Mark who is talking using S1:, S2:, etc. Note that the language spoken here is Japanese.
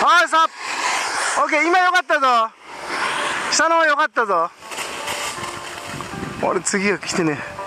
S1: あーさオッケー今よかったぞ。下の方よかったぞ。俺次が来てね。